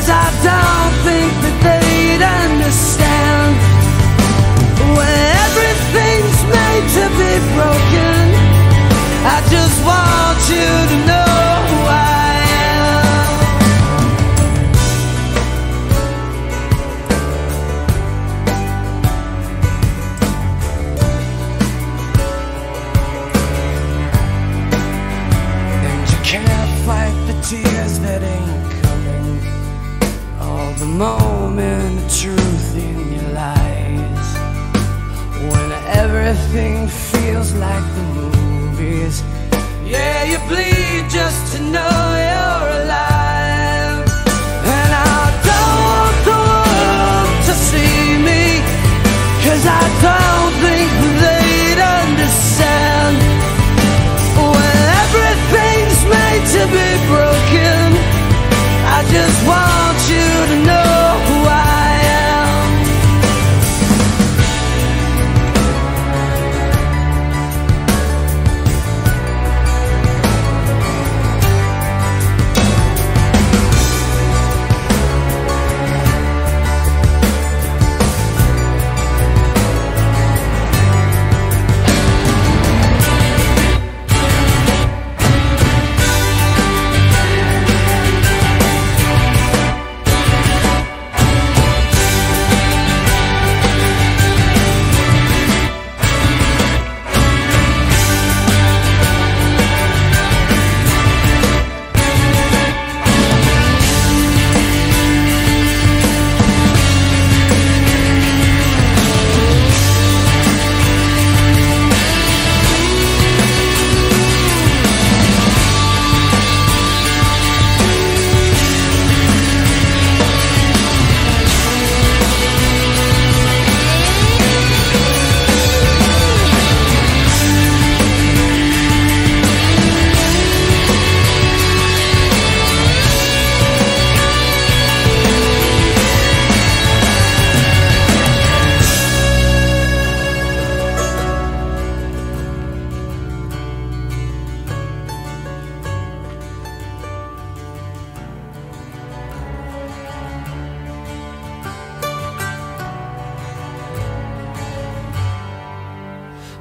Cause I don't think everything feels like the movies. Yeah, you bleed just to know you're alive. And I don't want the world to see me Cause I don't think they'd understand. When everything's made to be broken I just want you to know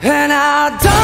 And I don't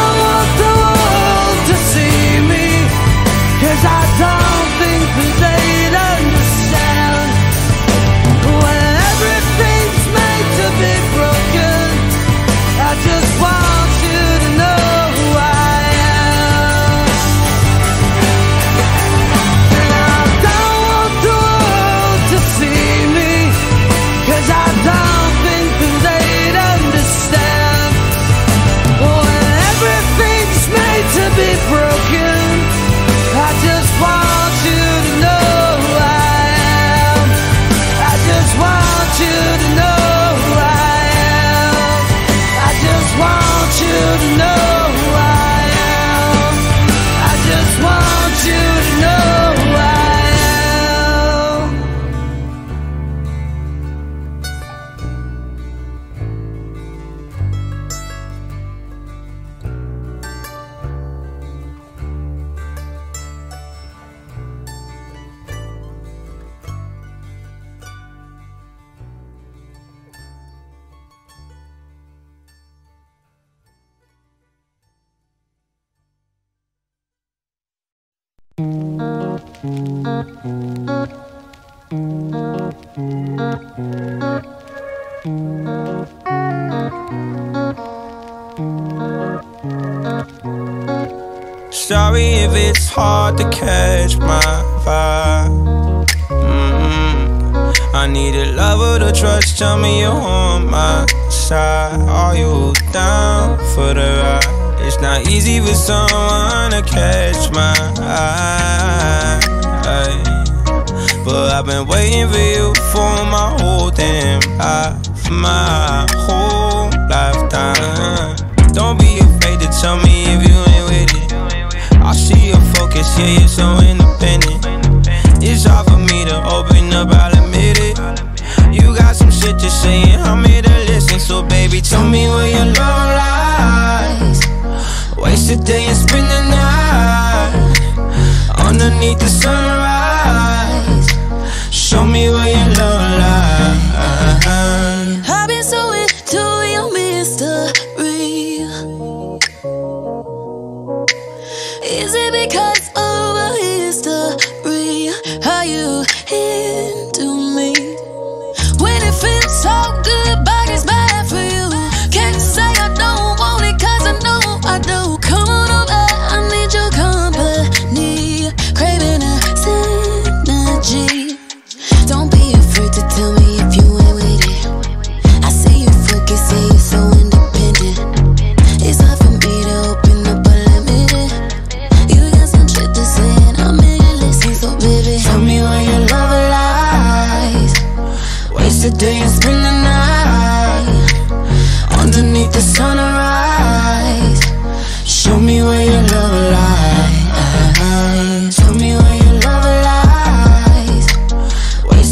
Sorry if it's hard to catch my vibe. Mm-mm. I need a lover to trust, tell me you're on my side. Are you down for the ride? It's not easy for someone to catch my eye. But I've been waiting for you for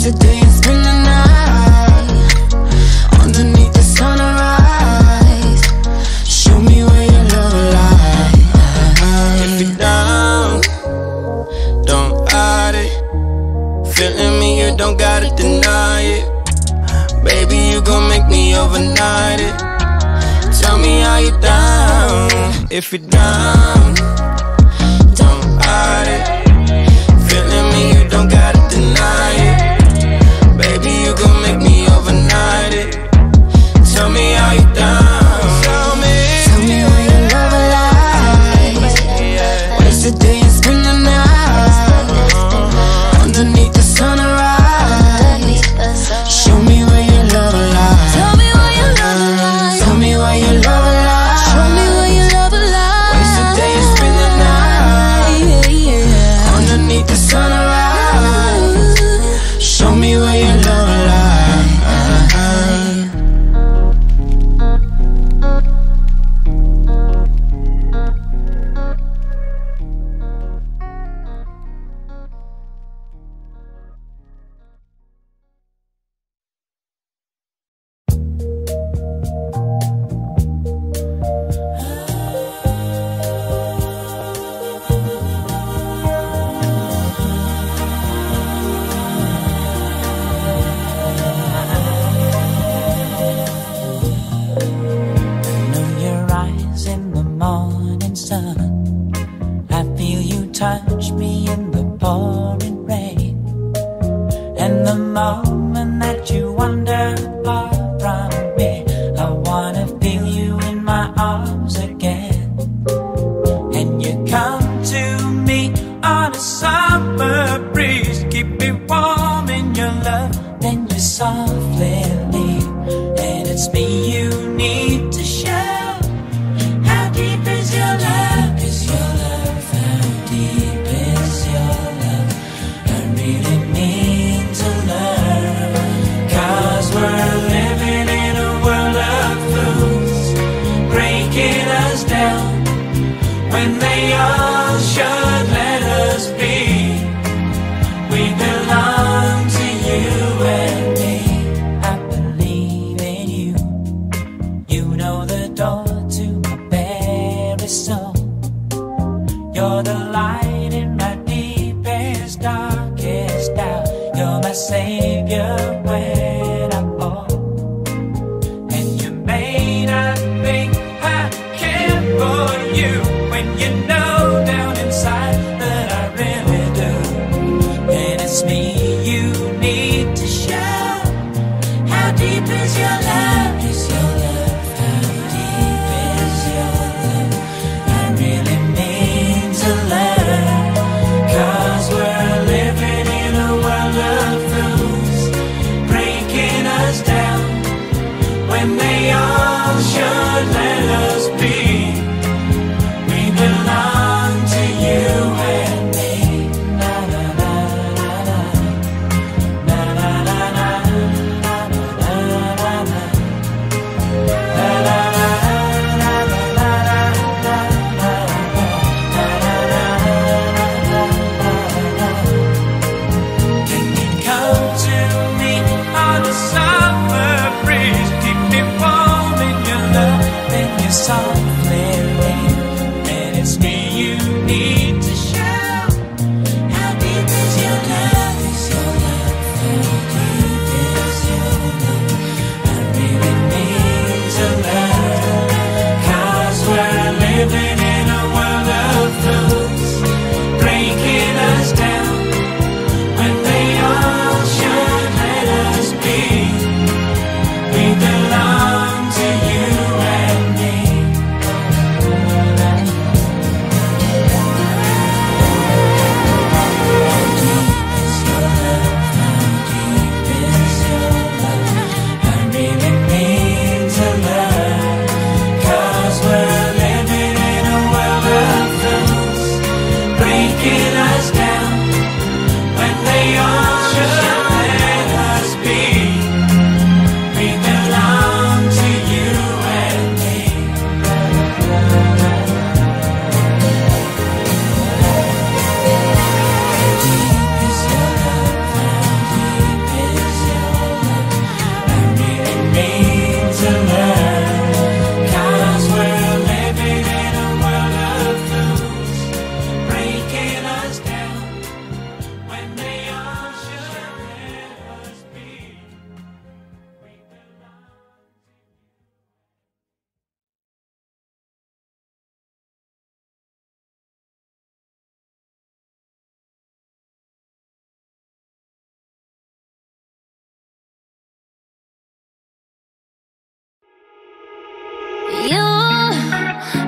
If it down Don't hide it Feeling me you don't gotta deny it. Baby, you gon' make me overnight it. Tell me how you're down. If you're down,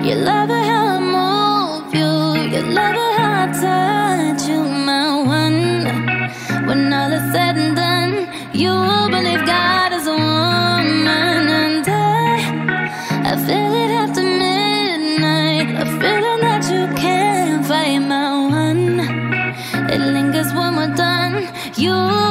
You love it how I move you, you love it how I touch you, my one. When all is said and done, you believe God is a woman, and I, I feel it after midnight, a feeling that you can't fight, my one. It lingers when we're done, you.